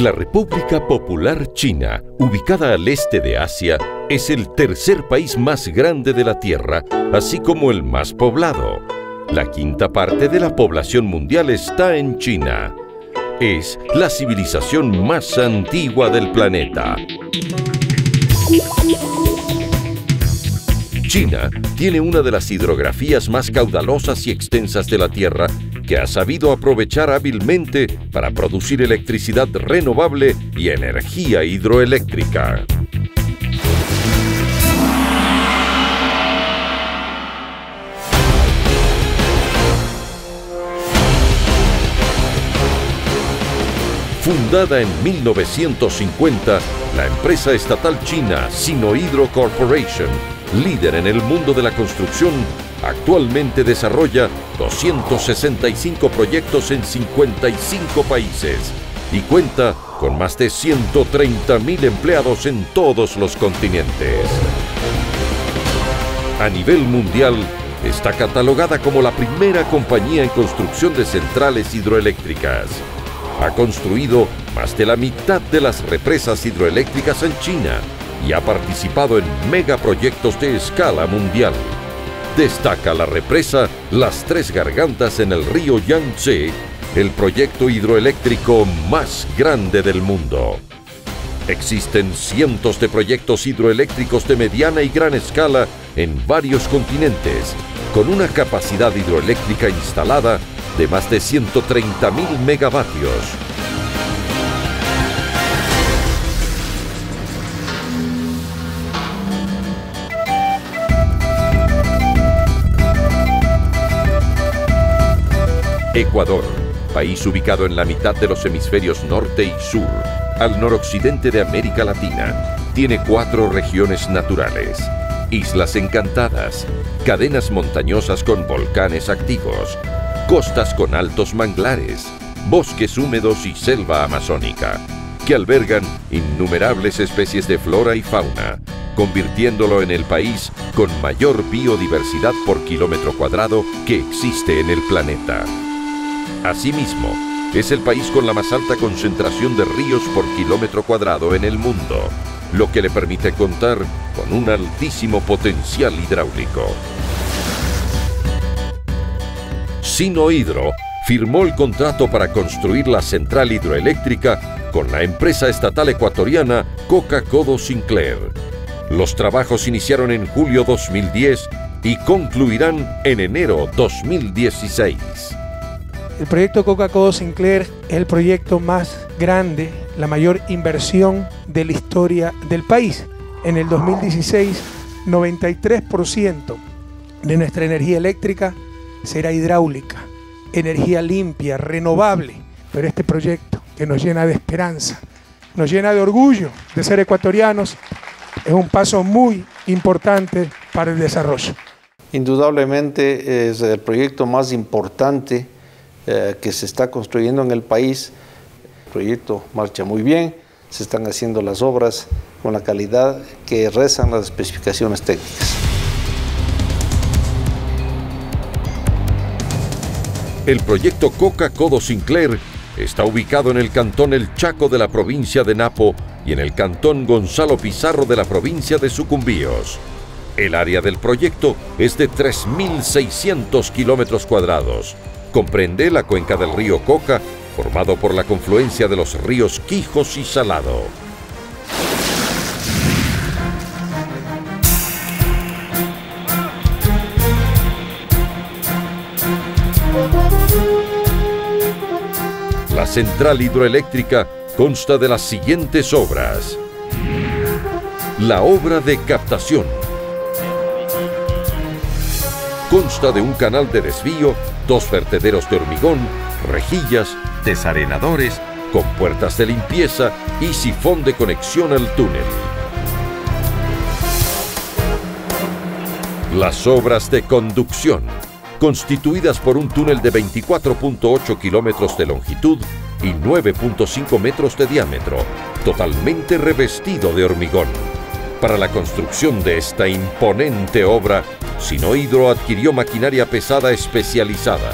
La República Popular China, ubicada al este de Asia, es el tercer país más grande de la Tierra, así como el más poblado. La quinta parte de la población mundial está en China. Es la civilización más antigua del planeta. China tiene una de las hidrografías más caudalosas y extensas de la Tierra que ha sabido aprovechar hábilmente para producir electricidad renovable y energía hidroeléctrica. Fundada en 1950, la empresa estatal china Sinohydro Corporation líder en el mundo de la construcción, actualmente desarrolla 265 proyectos en 55 países y cuenta con más de 130.000 empleados en todos los continentes. A nivel mundial, está catalogada como la primera compañía en construcción de centrales hidroeléctricas. Ha construido más de la mitad de las represas hidroeléctricas en China y ha participado en megaproyectos de escala mundial. Destaca la represa Las Tres Gargantas en el río Yangtze, el proyecto hidroeléctrico más grande del mundo. Existen cientos de proyectos hidroeléctricos de mediana y gran escala en varios continentes, con una capacidad hidroeléctrica instalada de más de 130.000 megavatios Ecuador, país ubicado en la mitad de los hemisferios norte y sur, al noroccidente de América Latina, tiene cuatro regiones naturales. Islas encantadas, cadenas montañosas con volcanes activos, costas con altos manglares, bosques húmedos y selva amazónica, que albergan innumerables especies de flora y fauna, convirtiéndolo en el país con mayor biodiversidad por kilómetro cuadrado que existe en el planeta. Asimismo, es el país con la más alta concentración de ríos por kilómetro cuadrado en el mundo, lo que le permite contar con un altísimo potencial hidráulico. Sino Hidro firmó el contrato para construir la central hidroeléctrica con la empresa estatal ecuatoriana Coca-Codo Sinclair. Los trabajos iniciaron en julio 2010 y concluirán en enero 2016. El proyecto Coca-Cola Sinclair es el proyecto más grande, la mayor inversión de la historia del país. En el 2016, 93% de nuestra energía eléctrica será hidráulica, energía limpia, renovable. Pero este proyecto que nos llena de esperanza, nos llena de orgullo de ser ecuatorianos, es un paso muy importante para el desarrollo. Indudablemente es el proyecto más importante eh, que se está construyendo en el país. El proyecto marcha muy bien, se están haciendo las obras con la calidad que rezan las especificaciones técnicas. El proyecto Coca-Codo Sinclair está ubicado en el cantón El Chaco de la provincia de Napo y en el cantón Gonzalo Pizarro de la provincia de Sucumbíos. El área del proyecto es de 3.600 kilómetros cuadrados Comprende la cuenca del río Coca, formado por la confluencia de los ríos Quijos y Salado. La central hidroeléctrica consta de las siguientes obras. La obra de captación. Consta de un canal de desvío dos vertederos de hormigón, rejillas, desarenadores, con puertas de limpieza y sifón de conexión al túnel. Las obras de conducción, constituidas por un túnel de 24.8 kilómetros de longitud y 9.5 metros de diámetro, totalmente revestido de hormigón. Para la construcción de esta imponente obra Sinohidro adquirió maquinaria pesada especializada,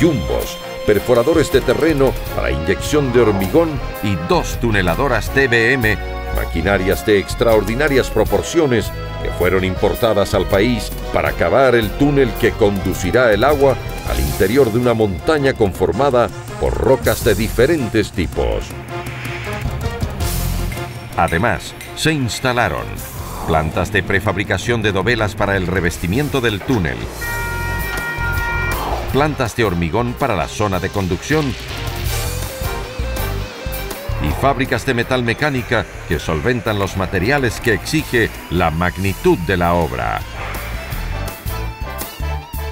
yumbos, perforadores de terreno para inyección de hormigón y dos tuneladoras TBM, maquinarias de extraordinarias proporciones que fueron importadas al país para cavar el túnel que conducirá el agua al interior de una montaña conformada por rocas de diferentes tipos. Además, se instalaron plantas de prefabricación de dovelas para el revestimiento del túnel, plantas de hormigón para la zona de conducción y fábricas de metal mecánica que solventan los materiales que exige la magnitud de la obra.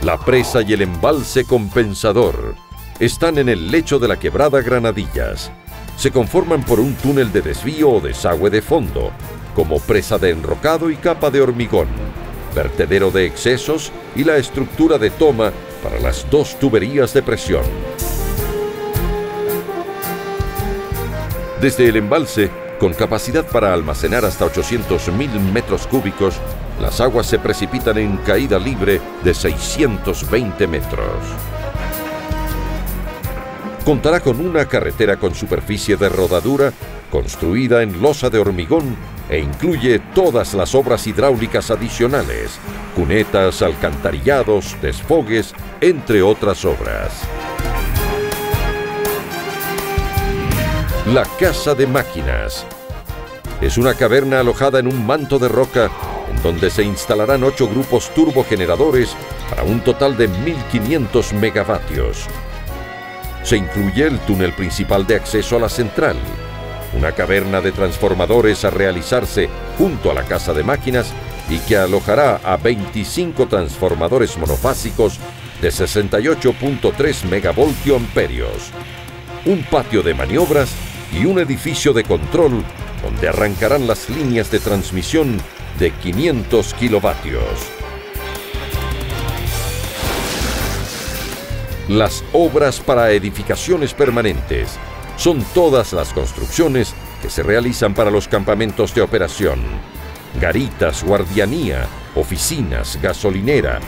La presa y el embalse compensador están en el lecho de la quebrada Granadillas. Se conforman por un túnel de desvío o desagüe de fondo, como presa de enrocado y capa de hormigón, vertedero de excesos y la estructura de toma para las dos tuberías de presión. Desde el embalse, con capacidad para almacenar hasta 800.000 metros cúbicos, las aguas se precipitan en caída libre de 620 metros. Contará con una carretera con superficie de rodadura construida en losa de hormigón e incluye todas las obras hidráulicas adicionales, cunetas, alcantarillados, desfogues, entre otras obras. La Casa de Máquinas. Es una caverna alojada en un manto de roca en donde se instalarán ocho grupos turbogeneradores para un total de 1.500 megavatios. Se incluye el túnel principal de acceso a la central, una caverna de transformadores a realizarse junto a la casa de máquinas y que alojará a 25 transformadores monofásicos de 68.3 megavoltio amperios, un patio de maniobras y un edificio de control donde arrancarán las líneas de transmisión de 500 kilovatios. Las obras para edificaciones permanentes son todas las construcciones que se realizan para los campamentos de operación. Garitas, guardianía, oficinas, gasolinera,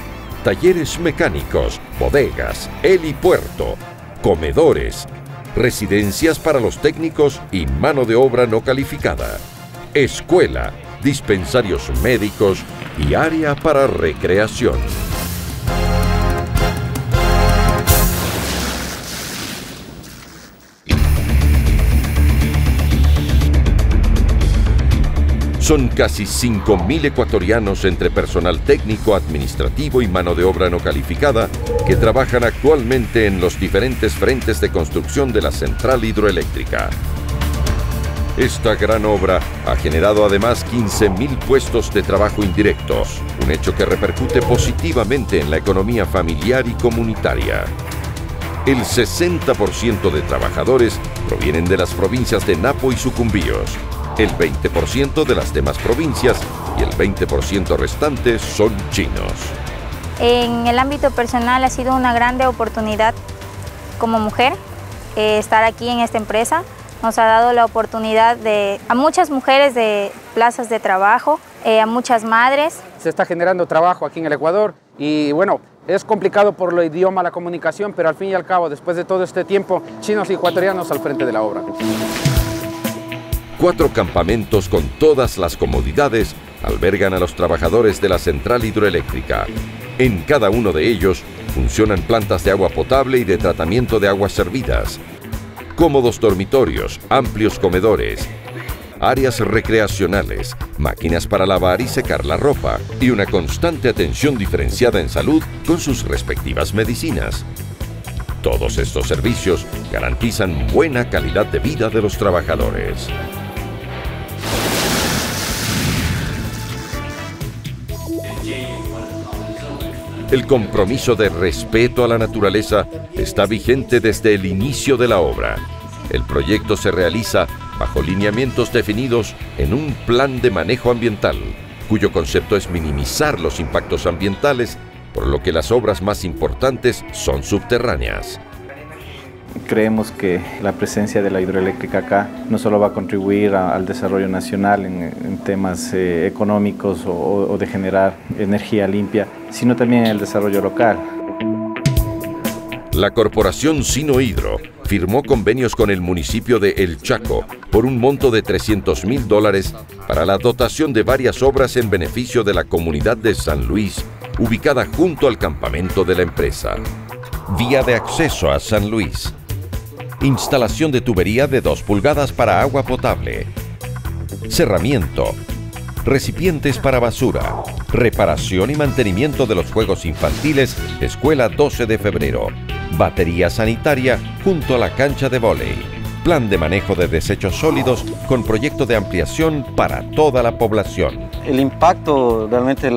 talleres mecánicos, bodegas, helipuerto, comedores, residencias para los técnicos y mano de obra no calificada, escuela, dispensarios médicos y área para recreación. Son casi 5.000 ecuatorianos entre personal técnico, administrativo y mano de obra no calificada que trabajan actualmente en los diferentes frentes de construcción de la central hidroeléctrica. Esta gran obra ha generado además 15.000 puestos de trabajo indirectos, un hecho que repercute positivamente en la economía familiar y comunitaria. El 60% de trabajadores provienen de las provincias de Napo y Sucumbíos, el 20% de las demás provincias y el 20% restante son chinos. En el ámbito personal ha sido una grande oportunidad como mujer eh, estar aquí en esta empresa. Nos ha dado la oportunidad de, a muchas mujeres de plazas de trabajo, eh, a muchas madres. Se está generando trabajo aquí en el Ecuador y bueno, es complicado por lo idioma, la comunicación, pero al fin y al cabo, después de todo este tiempo, chinos y ecuatorianos al frente de la obra cuatro campamentos con todas las comodidades albergan a los trabajadores de la central hidroeléctrica. En cada uno de ellos funcionan plantas de agua potable y de tratamiento de aguas servidas, cómodos dormitorios, amplios comedores, áreas recreacionales, máquinas para lavar y secar la ropa y una constante atención diferenciada en salud con sus respectivas medicinas. Todos estos servicios garantizan buena calidad de vida de los trabajadores. El compromiso de respeto a la naturaleza está vigente desde el inicio de la obra. El proyecto se realiza bajo lineamientos definidos en un plan de manejo ambiental, cuyo concepto es minimizar los impactos ambientales, por lo que las obras más importantes son subterráneas. Creemos que la presencia de la hidroeléctrica acá no solo va a contribuir al desarrollo nacional en, temas eh, económicos o, de generar energía limpia, sino también en el desarrollo local. La corporación Sino Hidro firmó convenios con el municipio de El Chaco por un monto de 300 mil dólares para la dotación de varias obras en beneficio de la comunidad de San Luis, ubicada junto al campamento de la empresa. Vía de acceso a San Luis. Instalación de tubería de 2 pulgadas para agua potable. Cerramiento. Recipientes para basura. Reparación y mantenimiento de los juegos infantiles Escuela 12 de Febrero batería sanitaria junto a la cancha de vóley, plan de manejo de desechos sólidos con proyecto de ampliación para toda la población. El impacto realmente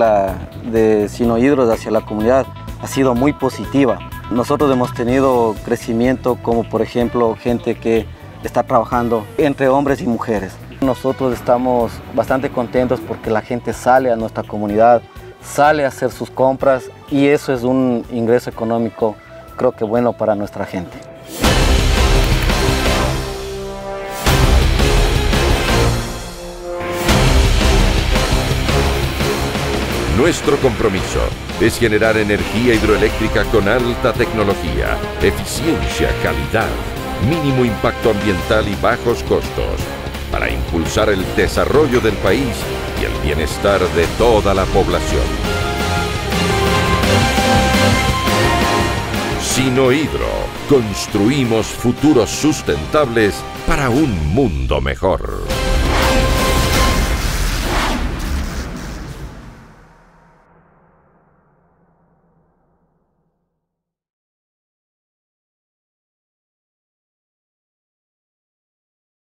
de Sinohidros hacia la comunidad ha sido muy positiva. Nosotros hemos tenido crecimiento como por ejemplo gente que está trabajando entre hombres y mujeres. Nosotros estamos bastante contentos porque la gente sale a nuestra comunidad, sale a hacer sus compras y eso es un ingreso económico creo que bueno para nuestra gente. Nuestro compromiso es generar energía hidroeléctrica con alta tecnología, eficiencia, calidad, mínimo impacto ambiental y bajos costos, para impulsar el desarrollo del país y el bienestar de toda la población. Sino Hidro, construimos futuros sustentables para un mundo mejor.